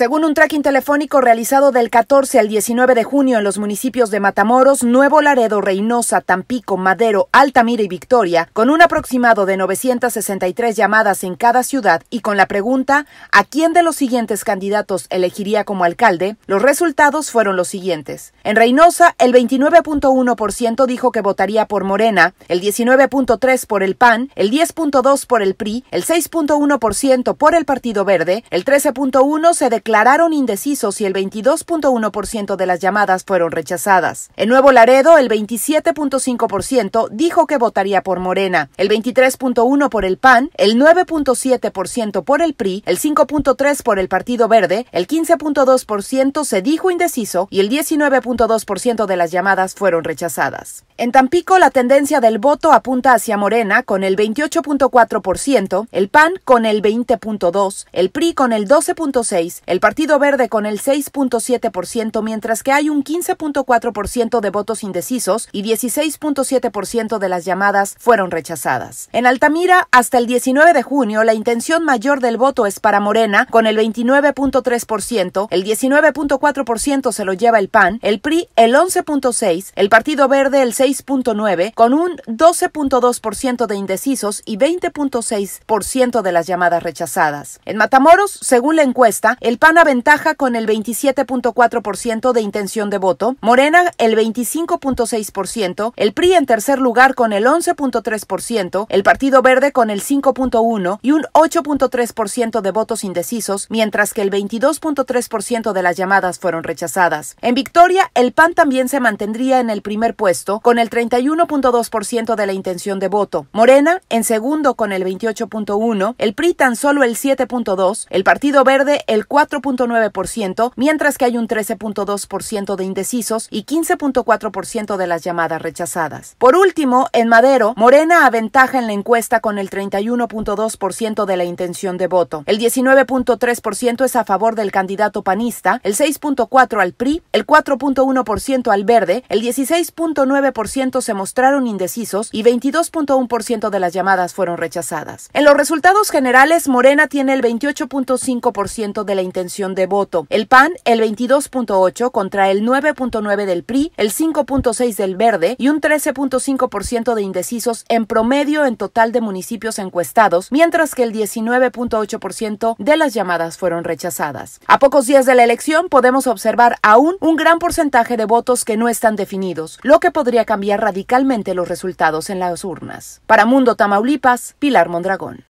Según un tracking telefónico realizado del 14 al 19 de junio en los municipios de Matamoros, Nuevo Laredo, Reynosa, Tampico, Madero, Altamira y Victoria, con un aproximado de 963 llamadas en cada ciudad y con la pregunta ¿a quién de los siguientes candidatos elegiría como alcalde? Los resultados fueron los siguientes. En Reynosa, el 29.1% dijo que votaría por Morena, el 19.3% por el PAN, el 10.2% por el PRI, el 6.1% por el Partido Verde, el 13.1% se declararon indecisos y el 22.1% de las llamadas fueron rechazadas. En Nuevo Laredo, el 27.5% dijo que votaría por Morena, el 23.1% por el PAN, el 9.7% por el PRI, el 5.3% por el Partido Verde, el 15.2% se dijo indeciso y el 19.2% de las llamadas fueron rechazadas. En Tampico, la tendencia del voto apunta hacia Morena con el 28.4%, el PAN con el 20.2%, el PRI con el 12.6%, el Partido Verde con el 6.7%, mientras que hay un 15.4% de votos indecisos y 16.7% de las llamadas fueron rechazadas. En Altamira, hasta el 19 de junio, la intención mayor del voto es para Morena, con el 29.3%, el 19.4% se lo lleva el PAN, el PRI el 11.6%, el Partido Verde el 6.9%, con un 12.2% de indecisos y 20.6% de las llamadas rechazadas. En Matamoros, según la encuesta, el PAN aventaja con el 27.4% de intención de voto, Morena el 25.6%, el PRI en tercer lugar con el 11.3%, el Partido Verde con el 5.1% y un 8.3% de votos indecisos, mientras que el 22.3% de las llamadas fueron rechazadas. En Victoria, el PAN también se mantendría en el primer puesto con el 31.2% de la intención de voto, Morena en segundo con el 28.1%, el PRI tan solo el 7.2%, el Partido Verde el 4 4.9%, mientras que hay un 13.2% de indecisos y 15.4% de las llamadas rechazadas. Por último, en Madero, Morena aventaja en la encuesta con el 31.2% de la intención de voto. El 19.3% es a favor del candidato panista, el 6.4% al PRI, el 4.1% al Verde, el 16.9% se mostraron indecisos y 22.1% de las llamadas fueron rechazadas. En los resultados generales, Morena tiene el 28.5% de la de voto. El PAN el 22.8 contra el 9.9 del PRI, el 5.6 del Verde y un 13.5% de indecisos en promedio en total de municipios encuestados, mientras que el 19.8% de las llamadas fueron rechazadas. A pocos días de la elección podemos observar aún un gran porcentaje de votos que no están definidos, lo que podría cambiar radicalmente los resultados en las urnas. Para Mundo Tamaulipas, Pilar Mondragón.